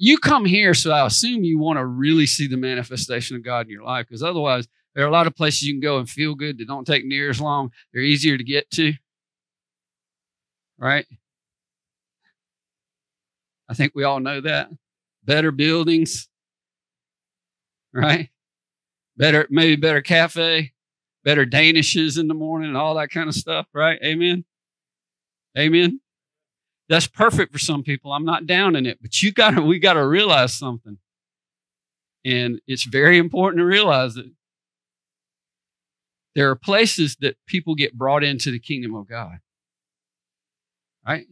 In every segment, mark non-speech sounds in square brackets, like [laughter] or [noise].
you come here, so I assume you want to really see the manifestation of God in your life, because otherwise, there are a lot of places you can go and feel good that don't take near as long. They're easier to get to. Right? I think we all know that. Better buildings, right? Better, maybe better cafe, better Danishes in the morning and all that kind of stuff, right? Amen. Amen. That's perfect for some people. I'm not down in it, but you gotta, we gotta realize something. And it's very important to realize that there are places that people get brought into the kingdom of God. Right?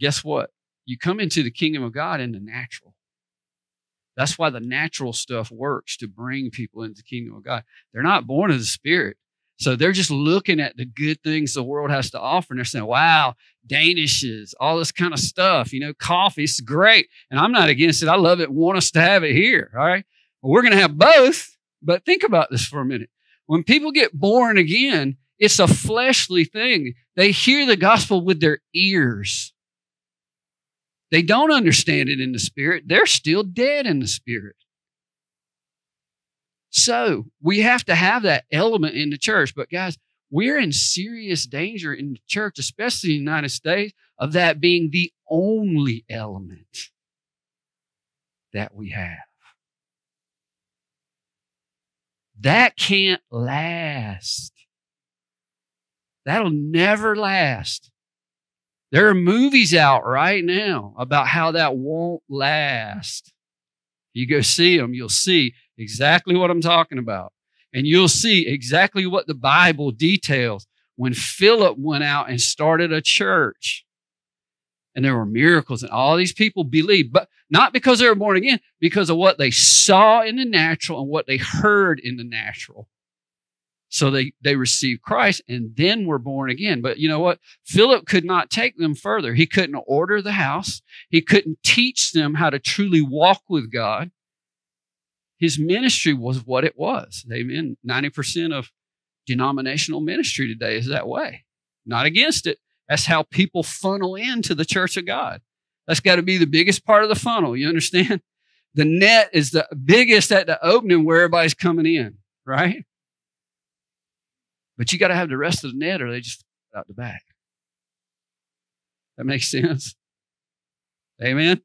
Guess what? You come into the kingdom of God in the natural. That's why the natural stuff works to bring people into the kingdom of God. They're not born of the Spirit. So they're just looking at the good things the world has to offer. And they're saying, wow, Danishes, all this kind of stuff, you know, coffee, it's great. And I'm not against it. I love it, want us to have it here. All right. Well, we're going to have both. But think about this for a minute. When people get born again, it's a fleshly thing. They hear the gospel with their ears. They don't understand it in the spirit. They're still dead in the spirit. So we have to have that element in the church. But guys, we're in serious danger in the church, especially in the United States, of that being the only element that we have. That can't last. That'll never last. There are movies out right now about how that won't last. You go see them, you'll see exactly what I'm talking about. And you'll see exactly what the Bible details when Philip went out and started a church. And there were miracles, and all these people believed, but not because they were born again, because of what they saw in the natural and what they heard in the natural. So they, they received Christ and then were born again. But you know what? Philip could not take them further. He couldn't order the house. He couldn't teach them how to truly walk with God. His ministry was what it was. Amen. 90% of denominational ministry today is that way. Not against it. That's how people funnel into the church of God. That's got to be the biggest part of the funnel. You understand? The net is the biggest at the opening where everybody's coming in, right? But you got to have the rest of the net or they just out the back. That makes [laughs] sense. Amen.